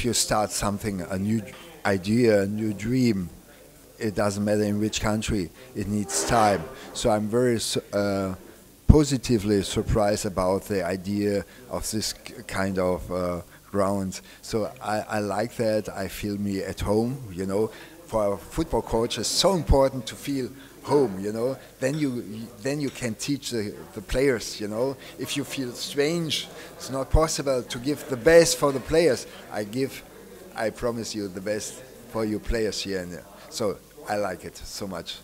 if you start something, a new idea, a new dream, it doesn't matter in which country, it needs time. So I'm very uh, positively surprised about the idea of this kind of uh, ground. So I, I, like that. I feel me at home. You know, for a football coach, it's so important to feel home. You know, then you then you can teach the, the players. You know, if you feel strange, it's not possible to give the best for the players. I give, I promise you, the best for your players here. And there. so I like it so much.